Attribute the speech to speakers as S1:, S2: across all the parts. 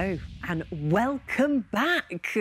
S1: And welcome back.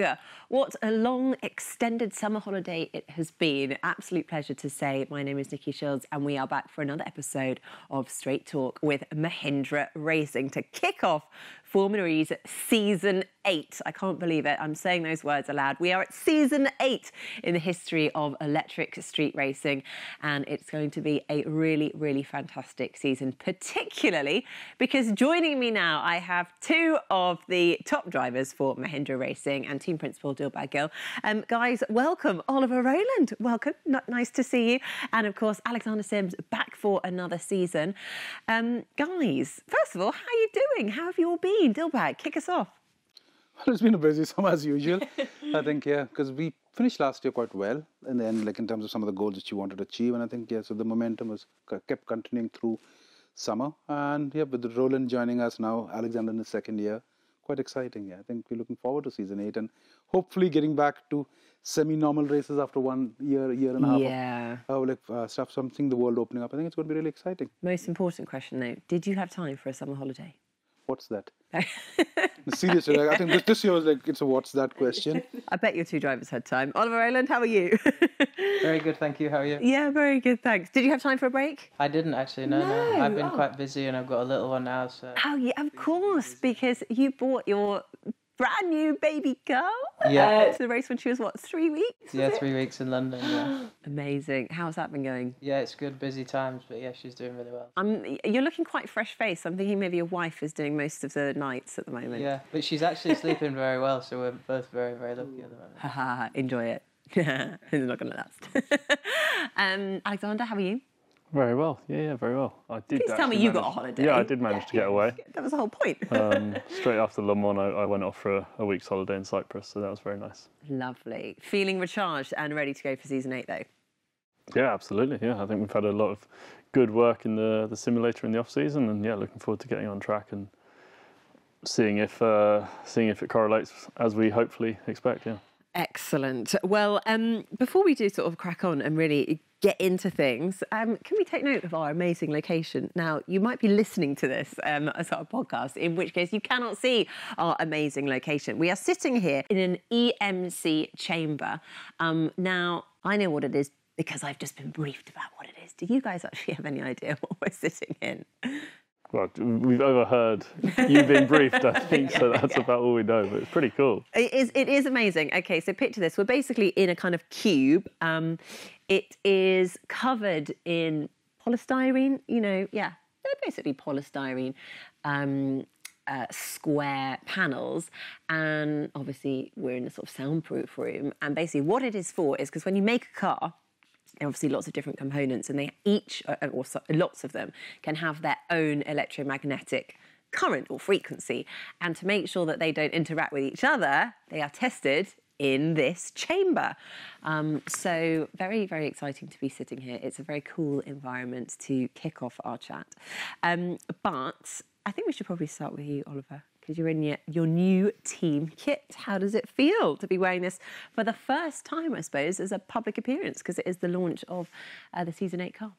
S1: What a long, extended summer holiday it has been. Absolute pleasure to say. My name is Nicki Shields, and we are back for another episode of Straight Torque with Mahindra Racing to kick off Formula E's season eight. I can't believe it. I'm saying those words aloud. We are at season eight in the history of electric street racing, and it's going to be a really, really fantastic season, particularly because joining me now, I have two of the top drivers for Mahindra Racing and team principal Dilbagh Gill. Um, guys, welcome. Oliver Rowland, welcome. nice to see you. And of course, Alexander Sims back for another season. Um, guys, first of all, how are you doing? How have you all been? Dilbagh, kick us off.
S2: Well, it's been a busy summer as usual. I think, yeah, because we finished last year quite well, and then like in terms of some of the goals that you wanted to achieve, and I think yeah, so the momentum was kept continuing through summer, and yeah, with Rowland joining us now, Alexander in his second year, quite exciting. Yeah, I think we're looking forward to season eight, and hopefully getting back to semi-normal races after one year, year and a half.
S1: Yeah.
S2: Of, uh, like uh, stuff, something the world opening up. I think it's going to be really exciting.
S1: Most important question though: Did you have time for a summer holiday?
S2: What's that? Seriously, like, I think this, this year was like it's a what's that question.
S1: I bet your two drivers had time. Oliver Rowland, how are you?
S3: very good, thank you. How are you?
S1: Yeah, very good, thanks. Did you have time for a break?
S3: I didn't actually. No, no. no. I've been oh. quite busy, and I've got a little one now. So.
S1: Oh yeah, of course, because you bought your brand new baby girl
S3: yeah.
S1: uh, to the race when she was what three weeks?
S3: Yeah, three weeks in London. Yeah.
S1: Amazing. How's that been going?
S3: Yeah, it's good. Busy times, but yeah, she's doing really well.
S1: Um, you're looking quite fresh faced. I'm thinking maybe your wife is doing most of the nights at the moment.
S3: Yeah, but she's actually sleeping very well, so we're both very very lucky at the moment.
S1: Ha Enjoy it. it's not going to last. um, Alexander, how are you?
S4: Very well. Yeah, yeah, very well.
S1: I did. Please tell me you
S4: manage,
S1: got a holiday.
S4: Yeah, I did manage to get away.
S1: That was the whole point.
S4: um, straight after Le Mans, I, I went off for a, a, week's holiday in Cyprus, so that was very nice.
S1: Lovely. Feeling recharged and ready to go for season eight, though.
S4: Yeah, absolutely. Yeah, I think we've had a lot of good work in the the simulator in the off season, and yeah, looking forward to getting on track and seeing if uh, seeing if it correlates as we hopefully expect. Yeah.
S1: Excellent. Well, um, before we do sort of crack on and really get into things, um, can we take note of our amazing location? Now, you might be listening to this um, as our podcast, in which case you cannot see our amazing location. We are sitting here in an EMC chamber. Um, now, I know what it is because I've just been briefed about what it is. Do you guys actually have any idea what we're sitting in?
S4: Well, we've overheard you being briefed, I think, yeah, so that's yeah. about all we know, but it's pretty cool.
S1: It is, it is amazing. Okay, so picture this. We're basically in a kind of cube. Um, it is covered in polystyrene, you know, yeah, they're basically polystyrene. Um, uh, square panels, and obviously we're in a sort of soundproof room. And basically, what it is for is because when you make a car, obviously lots of different components, and they each, uh, or lots of them, can have their own electromagnetic current or frequency. And to make sure that they don't interact with each other, they are tested in this chamber. Um, so, very, very exciting to be sitting here. It's a very cool environment to kick off our chat. Um, but I think we should probably start with you, Oliver because you're in your, your new team kit. How does it feel to be wearing this for the first time, I suppose, as a public appearance because it is the launch of uh, the season eight car?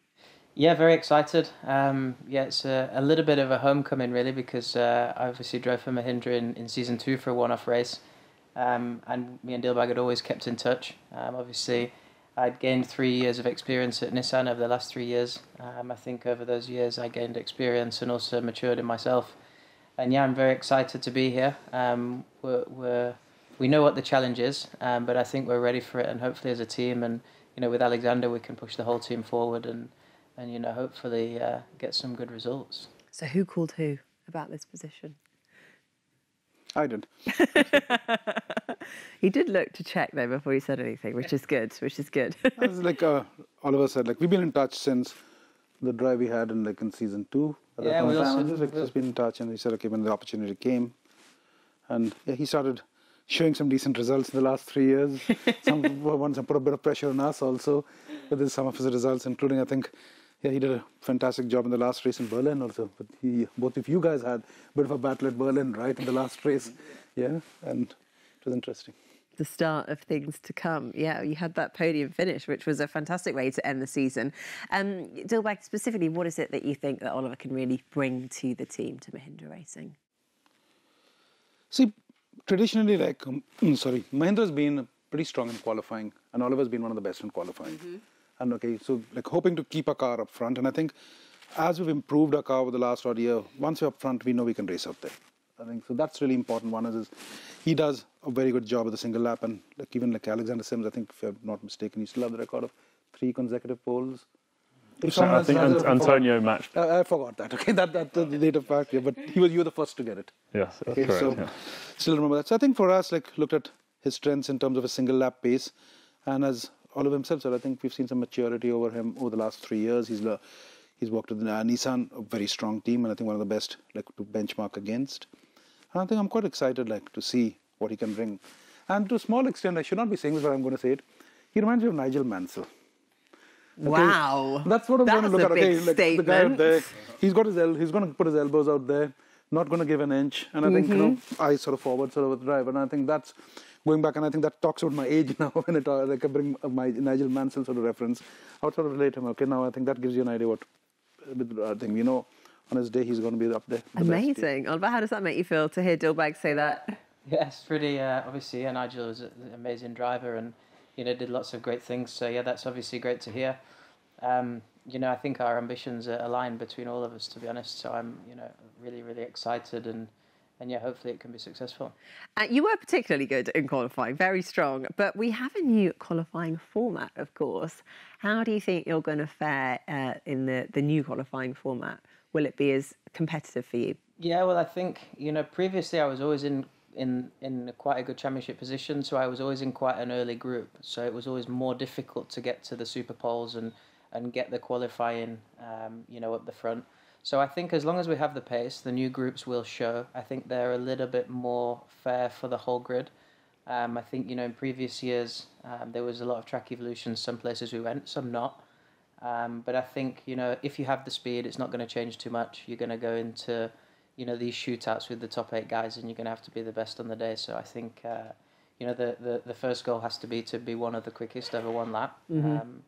S3: Yeah, very excited. Um, yeah, it's a, a, little bit of a homecoming really because uh, I obviously drove for Mahindra in, in season two for a one-off race, um, and me and Dilbagh had always kept in touch. Um, obviously, I'd gained three years of experience at Nissan over the last three years. Um, I think over those years I gained experience and also matured in myself and yeah, I'm very excited to be here. Um, we're, we're, we know what the challenge is, um, but I think we're ready for it, and hopefully as a team, and you know, with Alexander, we can push the whole team forward, and and you know, hopefully uh, get some good results.
S1: So, who called who about this position?
S2: I did.
S1: he did look to check though before he said anything, which is good. Which is good.
S2: As like uh, Oliver said, like we've been in touch since the drive we had in like in season two.
S3: Yeah, we also
S2: like, just been in touch, and he said, okay, when the opportunity came, and yeah, he started showing some decent results in the last three years. some ones put a bit of pressure on us also with some of his results, including I think. Yeah, he did a fantastic job in the last race in Berlin also. But he, both of you guys had a bit of a battle at Berlin, right, in the last race. Yeah, and it was interesting
S1: the start of things to come. Yeah, you had that podium finish, which was a fantastic way to end the season. Um, Dilbagh, specifically, what is it that you think that Oliver can really bring to the team, to Mahindra Racing?
S2: See, traditionally, like, um, sorry, Mahindra's been pretty strong in qualifying, and Oliver's been one of the best in qualifying. And okay, so like hoping to keep our car up front, and I think as we've improved our car over the last odd year, once we're up front, we know we can race out there. I think so. That's really important. One is, is he does a very good job with the single lap, and like even like Alexander Sims, I think if I'm not mistaken, he still have the record of three consecutive poles.
S4: I think
S2: has it,
S4: Ant-
S2: forgot.
S4: Antonio matched.
S2: I, I forgot that. Okay, that that's the date of fact. Yeah, but he was you were the first to get it.
S4: Yes, that's
S2: Okay,
S4: correct.
S2: so
S4: yeah.
S2: still remember that. So I think for us, like looked at his strengths in terms of a single lap pace, and as Oliver himself said, I think we've seen some maturity over him over the last three years. He's he's worked with uh, Nissan, a very strong team, and I think one of the best like to benchmark against. And I think I'm quite excited like to see what he can bring. And to a small extent, I should not be saying this, but I'm going to say it. He reminds me of Nigel Mansell.
S1: Wow.
S2: That's what I'm
S1: That's
S2: going to look at. Okay, like the guy there, he's got his el- he's going to put his elbows out there, not going to give an inch, and I think you know
S1: Mm-hmm.
S2: eyes sort of forward, sort of drive, and I think that's going back, and I think that talks about my age now. When it uh, like I bring uh, my Nigel Mansell sort of reference, I would sort of relate him. Okay, now I think that gives you an idea what with I think you know on his day he's going to be up there. the.
S1: Amazing. Oliver, how does that make you feel to hear Dilbagh say that?
S3: Yeah, it's pretty uh, obviously. Yeah, Nigel was an amazing driver, and you know did lots of great things. So yeah, that's obviously great to hear. Um, you know, I think our ambitions are aligned between all of us, to be honest. So I'm, you know, really, really excited, and and yeah, hopefully it can be successful.
S1: Uh, you were particularly good in qualifying, very strong, but we have a new qualifying format, of course. How do you think you're going to fare uh, in the, the new qualifying format? Will it be as competitive for you?
S3: Yeah, well, I think you know previously I was always in in in quite a good championship position, so I was always in quite an early group. So it was always more difficult to get to the super poles and and get the qualifying, um, you know, up the front. So I think as long as we have the pace, the new groups will show. I think they're a little bit more fair for the whole grid. Um, I think you know in previous years um, there was a lot of track evolutions. Some places we went, some not. Um, but I think you know if you have the speed, it's not going to change too much. You're going to go into you know these shootouts with the top eight guys, and you're going to have to be the best on the day. So I think uh, you know the, the the first goal has to be to be one of the quickest over one lap. Um,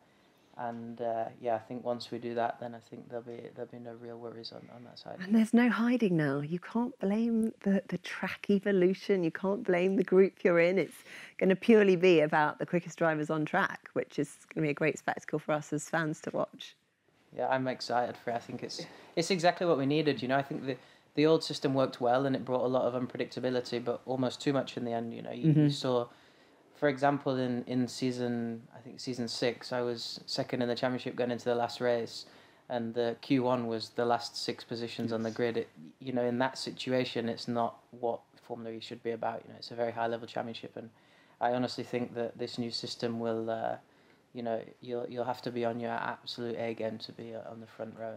S3: and uh, yeah, I think once we do that, then I think there'll be there'll be no real worries on, on that side.
S1: And there's no hiding now. You can't blame the, the track evolution. You can't blame the group you're in. It's going to purely be about the quickest drivers on track, which is going to be a great spectacle for us as fans to watch.
S3: Yeah, I'm excited for it. I think it's it's exactly what we needed. You know, I think the the old system worked well and it brought a lot of unpredictability, but almost too much in the end. You know, you, you saw, for example, in in season I think season six, I was second in the championship going into the last race, and the Q one was the last six positions on the grid. It, you know, in that situation, it's not what Formula E should be about. You know, it's a very high level championship, and I honestly think that this new system will. Uh, you know, you'll you'll have to be on your absolute A game to be uh, on the front row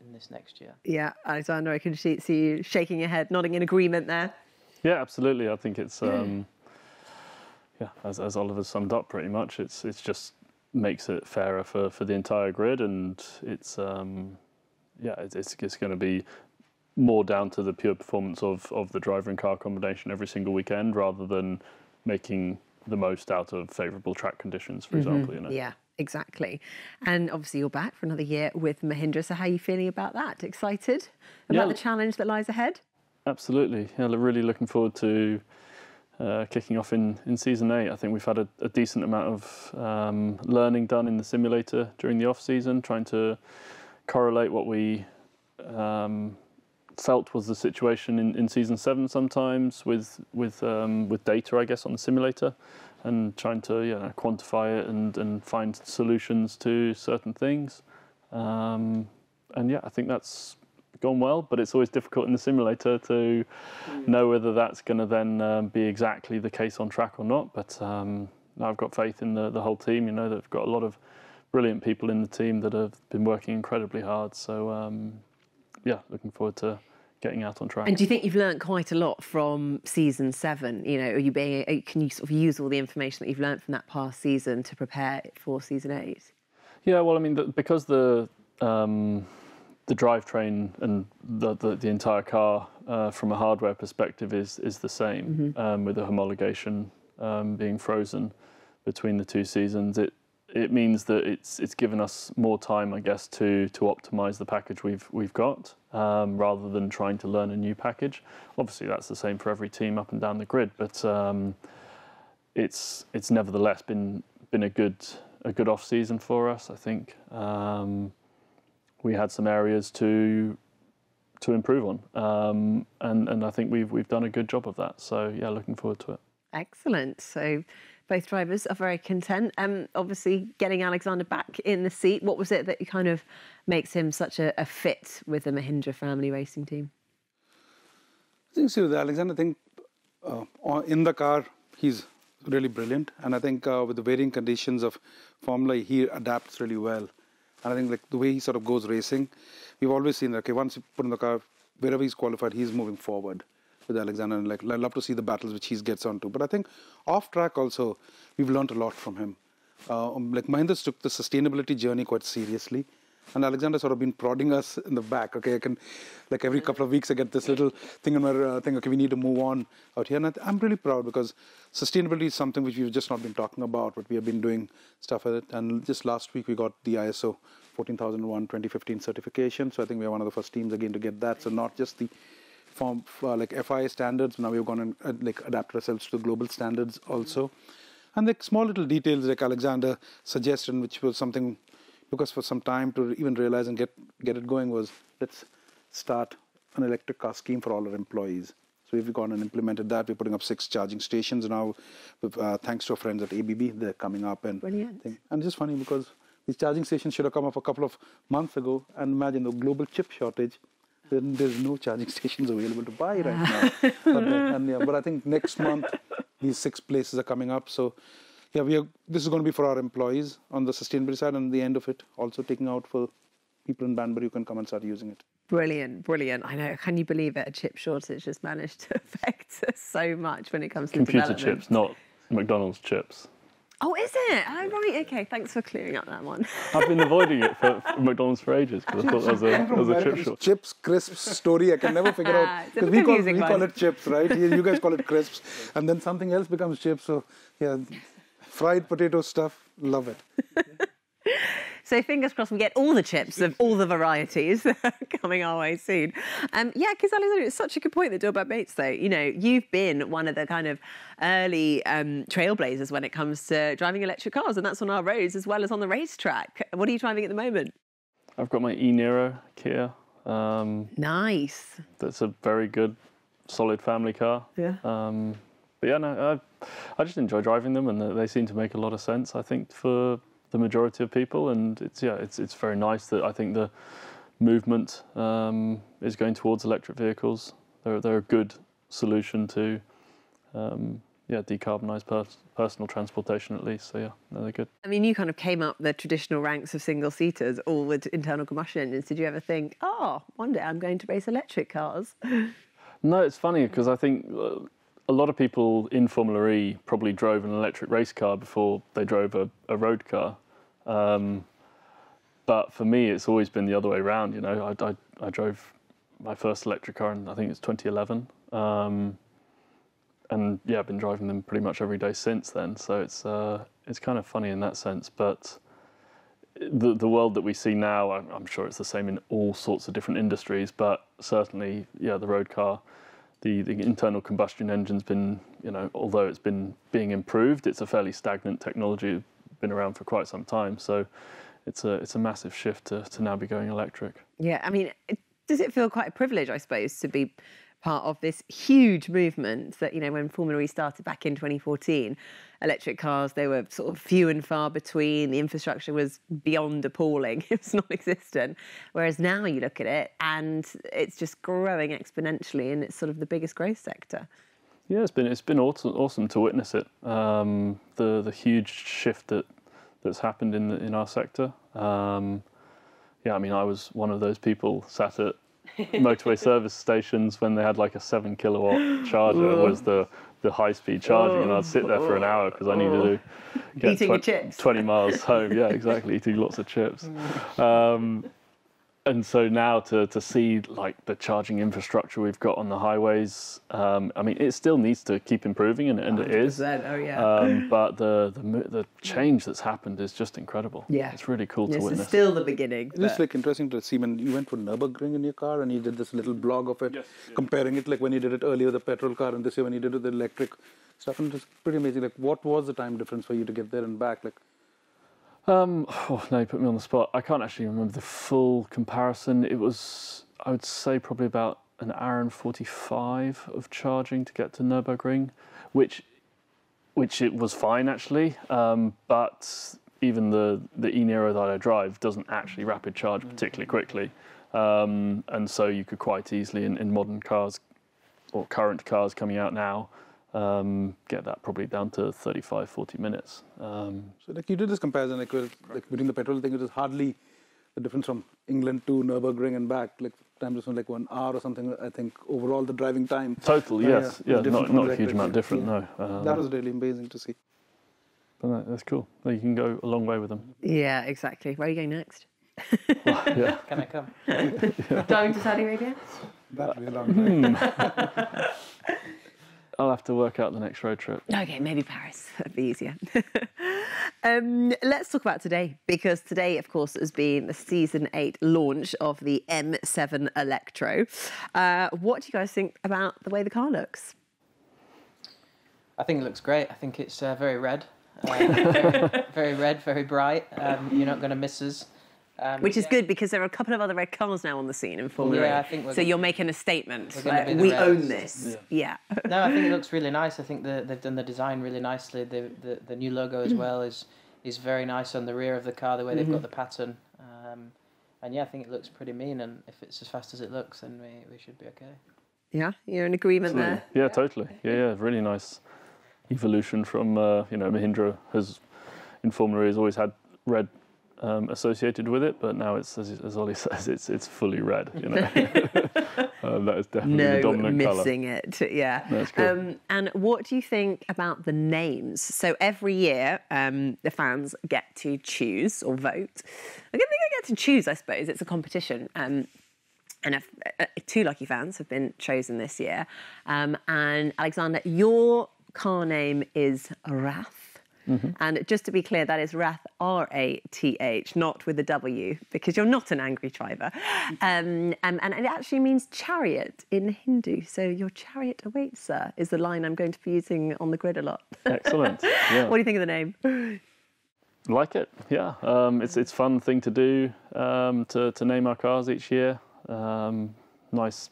S3: in, in this next year.
S1: Yeah, Alexander, I can see see you shaking your head, nodding in agreement there.
S4: Yeah, absolutely. I think it's um, yeah, as as Oliver summed up pretty much. It's it's just makes it fairer for, for the entire grid, and it's um, yeah, it's it's, it's going to be more down to the pure performance of of the driver and car combination every single weekend, rather than making the most out of favourable track conditions, for example. You know.
S1: Yeah, exactly. And obviously, you're back for another year with Mahindra. So, how are you feeling about that? Excited about
S4: Yeah.
S1: the challenge that lies ahead?
S4: Absolutely. Yeah, really looking forward to uh, kicking off in, in season eight. I think we've had a, a decent amount of um, learning done in the simulator during the off season, trying to correlate what we um, felt was the situation in, in season seven sometimes with with um, with data, I guess, on the simulator, and trying to you know, quantify it and, and find solutions to certain things. Um, and yeah, I think that's gone well, but it's always difficult in the simulator to know whether that's going to then um, be exactly the case on track or not. But um, I've got faith in the, the whole team. You know, they've got a lot of brilliant people in the team that have been working incredibly hard. So um, yeah, looking forward to getting out on track.
S1: And do you think you've learned quite a lot from season seven? You know, are you being, can you sort of use all the information that you've learned from that past season to prepare for season eight?
S4: Yeah, well, I mean, the, because the um, the drivetrain and the, the the entire car, uh, from a hardware perspective, is is the same um, with the homologation um, being frozen between the two seasons. It it means that it's it's given us more time, I guess, to to optimize the package we've we've got um, rather than trying to learn a new package. Obviously, that's the same for every team up and down the grid, but um, it's it's nevertheless been been a good a good off season for us. I think um, we had some areas to to improve on, um, and and I think we've we've done a good job of that. So yeah, looking forward to it.
S1: Excellent. So both drivers are very content. Um, obviously, getting Alexander back in the seat, what was it that kind of makes him such a, a fit with the Mahindra family racing team?
S2: I think, see, with Alexander, I think uh, in the car, he's really brilliant. And I think uh, with the varying conditions of Formula, he adapts really well. And I think like the way he sort of goes racing, we've always seen that, okay, once you put in the car, wherever he's qualified, he's moving forward with Alexander, and like I love to see the battles which he gets onto. But I think off track also, we've learned a lot from him. Uh, um, like Mahindra's took the sustainability journey quite seriously, and Alexander sort of been prodding us in the back. Okay, I can, like every couple of weeks, I get this little thing in my uh, thing. Okay, we need to move on out here, and I am really proud because sustainability is something which we've just not been talking about, but we have been doing stuff with it. And just last week, we got the ISO 14001 2015 certification. So I think we are one of the first teams again to get that. So not just the form uh, like FIA standards. Now we've gone and uh, like adapt ourselves to the global standards also. And the small little details like Alexander suggested, which was something took us for some time to even realize and get get it going was let's start an electric car scheme for all our employees. So we've gone and implemented that. We're putting up six charging stations now. Uh, thanks to our friends at ABB, they're coming up and
S1: Brilliant.
S2: Thing. and it's just funny because these charging stations should have come up a couple of months ago. And imagine the global chip shortage then there's no charging stations available to buy right now. but, and, yeah, but I think next month these six places are coming up. So yeah, we are. This is going to be for our employees on the sustainability side, and the end of it also taking out for people in Banbury who can come and start using it.
S1: Brilliant, brilliant. I know. Can you believe it? A chip shortage has managed to affect us so much when it comes to
S4: computer chips, not McDonald's chips.
S1: Oh, is it? Oh, right. Okay. Thanks for clearing up that one.
S4: I've been avoiding it for, for McDonald's for ages because I thought that was a, that was a chip shop.
S2: Chips, crisps story. I can never figure out ah, because we call we call it chips, right? You guys call it crisps, and then something else becomes chips. So yeah, fried potato stuff. Love it.
S1: So fingers crossed we get all the chips of all the varieties coming our way soon. Um, yeah, because Alexander, it's such a good point that Dilbagh Bates, though. You know, you've been one of the kind of early um, trailblazers when it comes to driving electric cars, and that's on our roads as well as on the racetrack. What are you driving at the moment?
S4: I've got my e-Niro Kia. Um,
S1: nice.
S4: That's a very good, solid family car.
S1: Yeah.
S4: Um, but yeah, no, I, I just enjoy driving them, and they seem to make a lot of sense. I think for the majority of people, and it's yeah, it's it's very nice that I think the movement um, is going towards electric vehicles. They're they're a good solution to um, yeah decarbonise pers- personal transportation at least. So yeah, no, they're good.
S1: I mean, you kind of came up the traditional ranks of single seaters, all with internal combustion engines. Did you ever think, oh, one day I'm going to race electric cars?
S4: No, it's funny because I think. A lot of people in Formula E probably drove an electric race car before they drove a, a road car. Um, but for me, it's always been the other way around. You know, I, I, I drove my first electric car in I think it's 2011, um, and yeah, I've been driving them pretty much every day since then. So it's uh, it's kind of funny in that sense, but the the world that we see now, I'm, I'm, sure it's the same in all sorts of different industries, but certainly, yeah, the road car, the, the internal combustion engine's been, you know, although it's been being improved, it's a fairly stagnant technology been around for quite some time. So it's a it's a massive shift to, to now be going electric.
S1: Yeah, I mean, does it feel quite a privilege, I suppose, to be part of this huge movement that you know when Formula E started back in 2014, electric cars they were sort of few and far between. The infrastructure was beyond appalling; it was non-existent. Whereas now you look at it and it's just growing exponentially, and it's sort of the biggest growth sector.
S4: Yeah, it's been it's been awesome, awesome to witness it. Um, the the huge shift that that's happened in the, in our sector. Um, yeah, I mean, I was one of those people sat at motorway service stations when they had like a seven kilowatt charger was the the high speed charging, and I'd sit there for an hour because I needed to get
S1: eating tw- chips.
S4: twenty miles home. Yeah, exactly, eating lots of chips. Um, and so now to, to see like the charging infrastructure we've got on the highways, um, I mean, it still needs to keep improving, and, and it is.
S1: 100%, oh, yeah.
S4: Um, but the, the the change that's happened is just incredible.
S1: Yeah.
S4: it's really cool to witness.
S1: this is
S4: witness.
S1: still the beginning.
S2: It's just like interesting to see when you went for Nürburgring in your car and you did this little blog of it,
S4: Yes, yeah.
S2: comparing it like when you did it earlier, with the petrol car, and this year when you did it the electric stuff, and it's pretty amazing. Like, what was the time difference for you to get there and back? Like,
S4: Um, oh, no, you put me on the spot. I can't actually remember the full comparison. It was, I would say, probably about an hour and forty-five of charging to get to Nurburgring, which, which it was fine actually. Um, but even the the e Niro that I drive doesn't actually rapid charge particularly quickly, um, and so you could quite easily in, in modern cars or current cars coming out now. Um, get that probably down to 35, 40 minutes. Um,
S2: so like you did this comparison, like, with, like between the petrol thing, which is hardly the difference from England to Nürburgring and back. Like time was like one hour or something. I think overall the driving time.
S4: Total,
S2: Yeah,
S4: yes,
S2: yeah,
S4: yeah, not not a huge amount different,
S2: Yeah.
S4: no. Um,
S2: that was really amazing to see.
S4: but that, that's cool. You can go a long way with them.
S1: yeah, exactly. Where are you going next?
S4: yeah.
S3: Can I come?
S1: Going to Saudi Arabia?
S2: That really long.
S4: I'll have to work out the next road trip.
S1: Okay, maybe Paris. That'd be easier. um, let's talk about today because today, of course, has been the season eight launch of the M7 Electro. Uh, what do you guys think about the way the car looks?
S3: I think it looks great. I think it's uh, very red. Uh, very, very red, very bright. Um, you're not going to miss us. Um,
S1: Which is
S3: yeah.
S1: good because there are a couple of other red cars now on the scene in Formula
S3: Yeah,
S1: E.
S3: I think
S1: so
S3: gonna-
S1: you're making a statement.
S3: we're
S1: like, we
S3: reds.
S1: own this. Yeah.
S3: no, I think it looks really nice. I think the, they've done the design really nicely. The, the the new logo as well is is very nice on the rear of the car. The way they've got the pattern, um, and yeah, I think it looks pretty mean. And if it's as fast as it looks, then we, we should be okay.
S1: Yeah, you're in agreement there.
S4: Yeah, totally. Yeah, yeah, really nice evolution from uh, you know Mahindra has in Formula E has always had red um, associated with it, but now it's as, as Ollie says, it's it's fully red. You know, uh, that is definitely the
S1: No
S4: dominant colour.
S1: missing it. Yeah.
S4: That's cool.
S1: Um, and what do you think about the names? So every year, um, the fans get to choose or vote. I think they get to choose. I suppose it's a competition. Um, and if, uh, two lucky fans have been chosen this year. Um, and Alexander, your car name is Wrath.
S4: Mm-hmm.
S1: And just to be clear, that is Rath, R A T H, not with a W, because you're not an angry driver. Um, um, and it actually means chariot in Hindu. So your chariot awaits, sir, is the line I'm going to be using on the grid a lot.
S4: Excellent. Yeah.
S1: what do you think of the name?
S4: Like it, yeah. Um, it's it's fun thing to do um, to to name our cars each year. Um, nice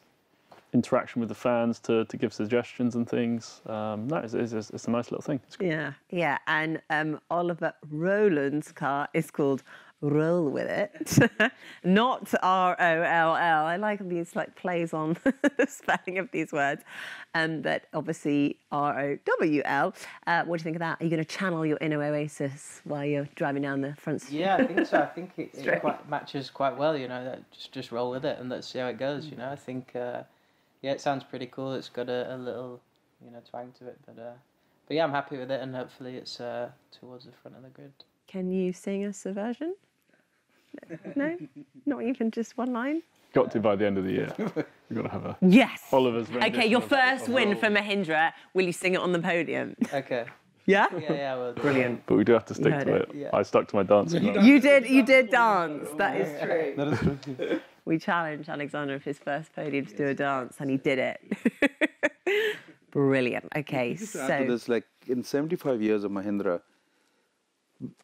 S4: interaction with the fans to, to give suggestions and things. Um, no, it's, it's, it's a nice little thing. It's
S1: Yeah, yeah. And um, Oliver Rowland's car is called Roll With It, not R O L L. I like these like plays on the spelling of these words. Um, but obviously R O W L. Uh, what do you think of that? Are you going to channel your inner oasis while you're driving down the front street?
S3: Yeah, I think so. I think it, it quite matches quite well. You know, that just just roll with it and let's see how it goes. You know, I think uh, yeah, it sounds pretty cool. It's got a, a little you know twang to it, but uh, but yeah, I'm happy with it, and hopefully it's uh, towards the front of the grid.
S1: Can you sing us a version? No, not even just one line.
S4: got to by the end of the year. We've got to have a
S1: Yes.
S4: Oliver's
S1: Okay, your first
S4: of
S1: win for Mahindra. Will you sing it on the podium?
S3: Okay.
S1: Yeah.
S3: Yeah, yeah. Well,
S1: Brilliant.
S4: But we do have to stick to
S1: it.
S4: it.
S3: Yeah.
S4: I stuck to my dancing. run.
S1: You did. You did dance. That is true.
S2: That is true.
S1: We challenged Alexander of his first podium to do a dance, and he did it. Brilliant. Okay,
S2: to add to
S1: so
S2: this, like in 75 years of Mahindra,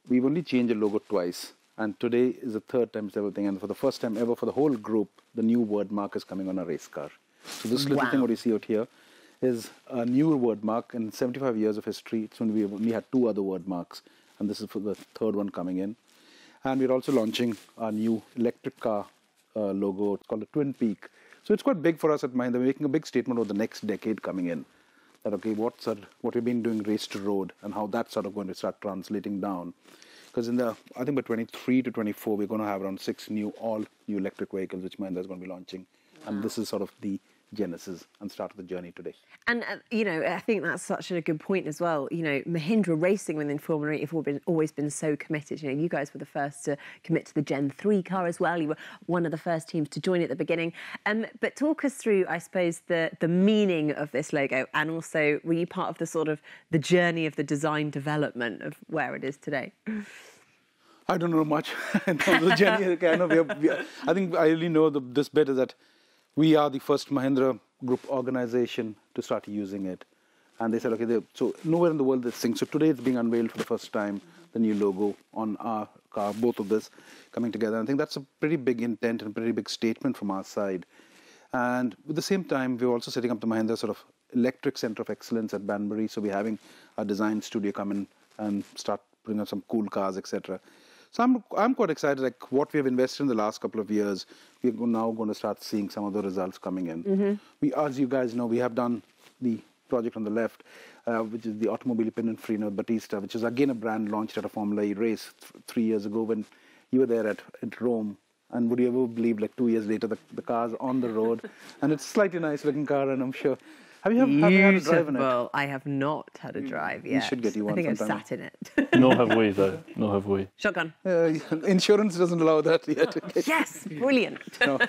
S2: we've only changed the logo twice. And today is the third time it's ever thing. And for the first time ever for the whole group, the new word mark is coming on a race car. So this little thing what you see out here is a new word mark. In 75 years of history, it's only, we only had two other word marks. And this is for the third one coming in. And we're also launching our new electric car uh, logo. It's called the Twin Peak. So it's quite big for us at Mahindra. We're making a big statement about the next decade coming in that okay, what's our, what we've been doing race to road and how that's sort of going to start translating down. Because in the I think by 23 to 24, we're going to have around six new all new electric vehicles which Mahindra is going to be launching, and this is sort of the genesis and started the journey today.
S1: And uh, you know, I think that's such a good point as well. You know, Mahindra Racing within Formula E have always been, always been so committed. You know, you guys were the first to commit to the Gen Three car as well. You were one of the first teams to join at the beginning. Um, but talk us through, I suppose, the the meaning of this logo, and also were you part of the sort of the journey of the design development of where it is today?
S2: I don't know much in terms of the journey. I, know we are, we are, I think I really know the, this bit is that we are the first Mahindra Group organization to start using it. And they said, okay, so nowhere in the world this thing. So today it's being unveiled for the first time, the new logo on our car, both of this coming together. I think that's a pretty big intent and pretty big statement from our side. And at the same time, we're also setting up the Mahindra sort of electric center of excellence at Banbury. So we're having our design studio come in and start putting out some cool cars, etc. So I'm I'm quite excited. Like what we have invested in the last couple of years, we're now going to start seeing some of the results coming in. Mm-hmm. We, as you guys know, we have done the project on the left, uh, which is the Automobili Pininfarina Battista, which is again a brand launched at a Formula E race th- three years ago when you were there at, at Rome. And would you ever believe, like two years later, the, the car's on the road, and it's a slightly nice looking car, and I'm sure. Have you, have, have you had a drive in it?
S1: Beautiful. I have not had a drive
S2: we
S1: yet.
S2: should get you one
S1: I think I've sat in it.
S4: Nor have we, though. Nor have we.
S1: Shotgun.
S2: Uh, insurance doesn't allow that yet.
S1: Yes, brilliant.
S2: no,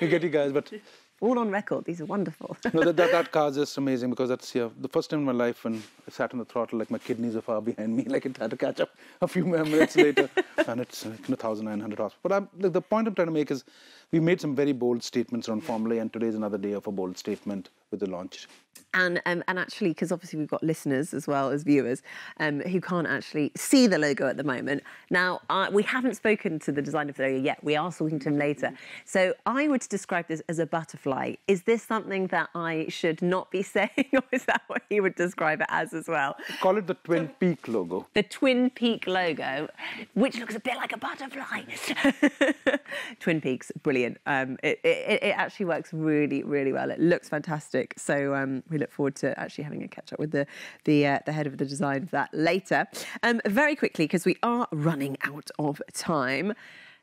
S2: we get you guys, but
S1: All on record. These are wonderful.
S2: no, that, that, that car is just amazing because that's yeah, the first time in my life when I sat on the throttle, like my kidneys are far behind me, like it had to catch up a few minutes later, and it's like 1,900 horsepower. But I'm, the, the point I'm trying to make is we made some very bold statements around Formula E, and today is another day of a bold statement with the launch.
S1: And um, and actually, because obviously we've got listeners as well as viewers um, who can't actually see the logo at the moment. Now uh, we haven't spoken to the designer of the logo yet. We are talking to him later. So I would describe this as a butterfly. Is this something that I should not be saying, or is that what he would describe it as as well?
S2: Call it the Twin Peak logo.
S1: The Twin Peak logo, which looks a bit like a butterfly. Twin Peaks, brilliant. Um, it, it, it actually works really, really well. It looks fantastic. So um, we look forward to actually having a catch up with the the, uh, the head of the design of that later. Um, very quickly, because we are running out of time.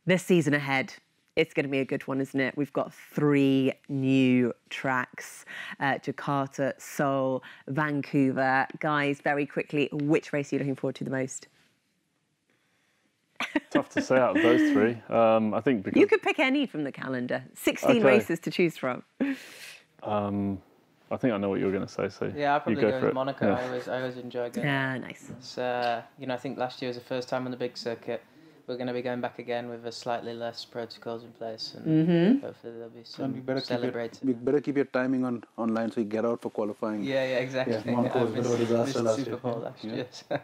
S1: The season ahead. It's going to be a good one, isn't it? We've got three new tracks uh, Jakarta, Seoul, Vancouver. Guys, very quickly, which race are you looking forward to the most?
S4: Tough to say out of those three. Um, I think because
S1: You could pick any from the calendar. 16
S4: Okay.
S1: races to choose from.
S4: um, I think I know what you were going to say. So
S3: Yeah, I'll
S4: you
S3: probably
S4: go
S3: go,
S4: for
S3: with
S4: it.
S3: Monaco.
S4: Yeah.
S3: I always, I always enjoy going.
S1: Ah, nice.
S3: It's, uh, you know, I think last year was the first time on the big circuit. We're going to be going back again with a slightly less protocols in place, and
S1: Mm-hmm.
S3: hopefully there'll be
S2: And
S3: some
S2: we better keep your,
S3: celebrating.
S2: we better keep your timing on online so you get out for qualifying.
S3: Yeah, yeah, exactly.
S2: Yeah, Monaco
S3: I
S2: was a bit of a
S3: missed-
S2: disaster
S3: missed
S2: last
S3: Super
S2: year.
S3: Bowl last year. so.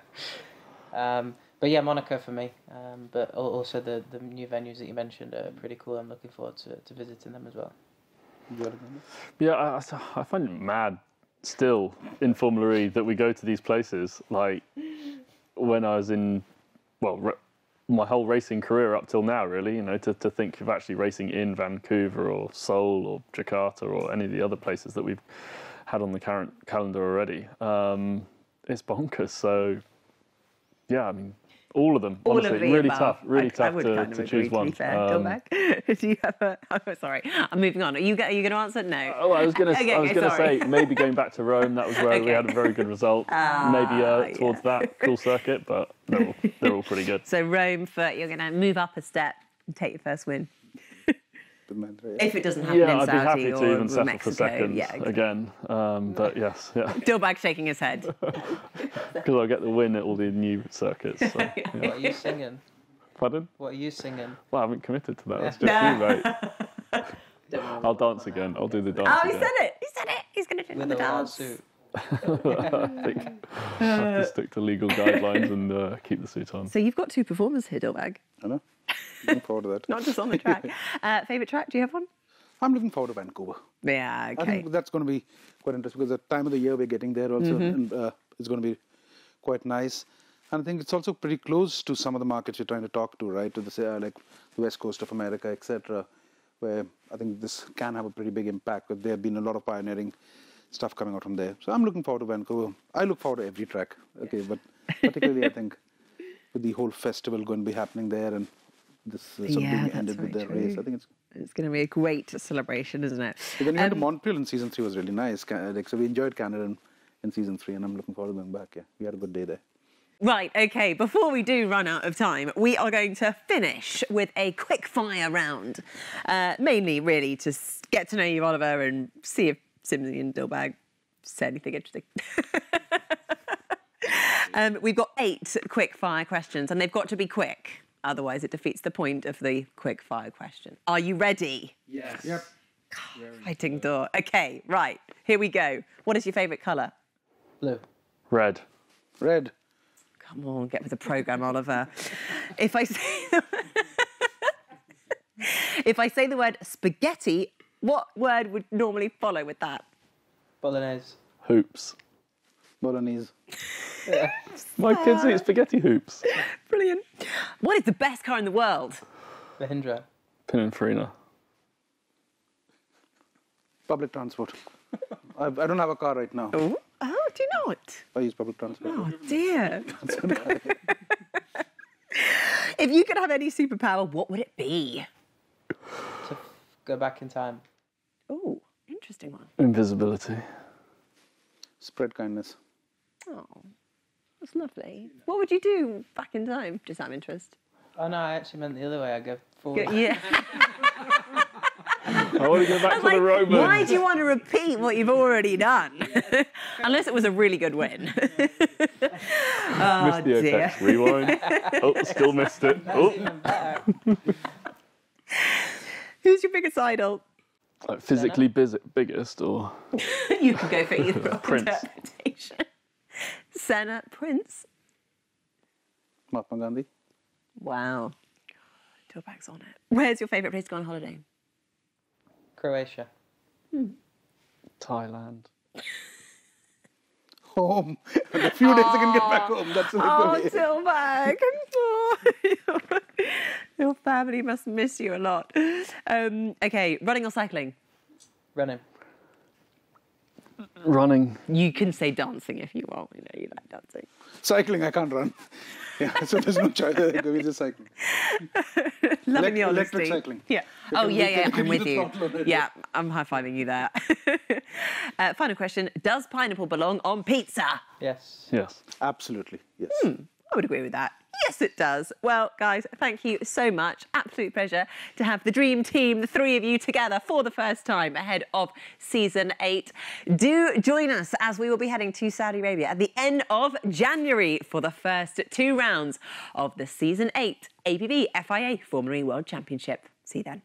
S3: um, but yeah, Monaco for me. Um, but also the, the new venues that you mentioned are pretty cool. I'm looking forward to, to visiting them as well.
S4: Yeah, I, I- I find it mad still in Formula E that we go to these places. Like when I was in, well, re- my whole racing career up till now, really, you know, to, to think of actually racing in Vancouver or Seoul or Jakarta or any of the other places that we've had on the current calendar already. Um, it's bonkers. So, yeah, I mean, all of them.
S1: All
S4: honestly,
S1: of the
S4: really
S1: above.
S4: tough. Really
S1: I,
S4: tough
S1: I would
S4: to,
S1: kind of
S4: to
S1: agree,
S4: choose one.
S1: To fair.
S4: Um,
S1: do you have a? Oh, sorry, I'm moving on. Are you, are you going to answer? No.
S4: Oh, I was gonna,
S1: Okay,
S4: I was
S1: okay,
S4: gonna say maybe going back to Rome. That was where we had a very good result.
S1: Ah,
S4: maybe uh, towards
S1: yeah.
S4: that cool circuit, but they're all, they're all pretty good.
S1: So Rome for you're going to move up a step and take your first win. If it doesn't happen
S4: Yeah,
S1: in
S4: I'd be
S1: Saudi
S4: happy
S1: or
S4: to even settle
S1: Mexico,
S4: for second
S1: yeah, exactly.
S4: again. Um, but yes, yeah,
S1: Dilbagh shaking his head.
S4: because I'll get the win at all the new circuits. So, yeah.
S3: What are you singing?
S4: Pardon?
S3: What are you singing?
S4: Well, I haven't committed to that. That's just
S1: Yeah.
S4: you, mate. I'll dance again. I'll do the dance
S1: Oh, he
S4: again.
S1: said it. He said it. He's going to do
S3: With
S1: the dance.
S3: suit.
S4: I think I have to stick to legal guidelines and uh, keep the suit on.
S1: So you've got two performers here, Dilbagh.
S2: I know. Looking forward to that.
S1: Not just on the track. uh, favorite track? Do you have one?
S2: I'm looking forward to Vancouver.
S1: Yeah.
S2: I
S1: Okay.
S2: think that's going to be quite interesting because the time of the year we're getting there also, and uh, it's going to be quite nice. And I think it's also pretty close to some of the markets you're trying to talk to, right? To the uh, like the west coast of America, etc., where I think this can have a pretty big impact. But there have been a lot of pioneering stuff coming out from there. So I'm looking forward to Vancouver. I look forward to every track. Okay, but particularly I think with the whole festival going to be happening there and this uh,
S1: Yeah,
S2: ended with their race. I think it's
S1: It's going to be a great celebration, isn't it?
S2: But then you went to
S1: Um,
S2: Montreal in season three was really nice. Like, so we enjoyed Canada in, in season three, and I'm looking forward to going back. Yeah, we had a good day there.
S1: Right, okay, before we do run out of time, we are going to finish with a quick fire round. Uh, mainly, really, to get to know you, Oliver, and see if Simsy and Dilbagh said anything interesting. um, we've got eight quick fire questions, and they've got to be quick. Otherwise, it defeats the point of the quick fire question. Are you ready?
S3: Yes.
S2: Yep.
S1: Fighting door. Okay, right, here we go. What is your favourite colour?
S3: Blue.
S4: Red.
S2: Red.
S1: Come on, get with the program, Oliver. If I say if I say the word spaghetti, what word would normally follow with that?
S3: Bolognese.
S4: Hoops.
S2: Bolognese.
S4: My kids eat spaghetti hoops.
S1: Brilliant. What is the best car in the world?
S3: Mahindra.
S4: Pininfarina.
S2: Public transport. I, I don't have a car right now.
S1: Oh, oh do you not?
S2: I use public transport.
S1: Oh dear. if you could have any superpower, what would it be?
S3: To go back in time.
S1: Interesting one.
S4: Invisibility.
S2: Spread kindness.
S1: Oh, that's lovely. What would you do back in time? Just out of interest.
S3: Oh no, I actually meant the other way. I go forward.
S1: Yeah.
S4: I want to go back to
S1: Like,
S4: the Romans.
S1: why do you want to repeat what you've already done? Unless it was a really good win. oh,
S4: missed the
S1: dear.
S4: apex. Rewind. oh, still missed it. Oh,
S1: Who's your biggest idol?
S4: Like physically busy, biggest or
S1: You can go for either
S4: Prince.
S1: interpretation. Senna, Prince.
S2: Mahatma Gandhi.
S1: Wow. Two bags on it. Where's your favourite place to go on holiday?
S3: Croatia. Hmm.
S4: Thailand.
S2: Home. A few days I can get back home. That's a
S1: Oh,
S2: good way.
S1: Dilbagh. Oh, Your family must miss you a lot. Um, okay, running or cycling?
S3: Running.
S4: Running.
S1: You can say dancing if you want. You know you like dancing.
S2: Cycling, I can't run. Yeah, so there's no choice. We just cycling.
S1: Loving the
S2: Elec-
S1: honesty.
S2: electric cycling.
S1: Yeah.
S2: We
S1: Oh
S2: can-
S1: yeah,
S2: we
S1: yeah.
S2: can-
S1: I'm with you.
S2: the throttle on it.
S1: Yeah, I'm high fiving you there. uh, final question: Does pineapple belong on pizza?
S3: Yes.
S4: Yes.
S2: Absolutely, yes.
S1: I would agree with that. Yes, it does. Well, guys, thank you so much. Absolute pleasure to have the dream team, the three of you together for the first time ahead of season eight. Do join us as we will be heading to Saudi Arabia at the end of January for the first two rounds of the season eight ABB FIA Formula E World Championship. See you then.